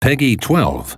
Peggy 12.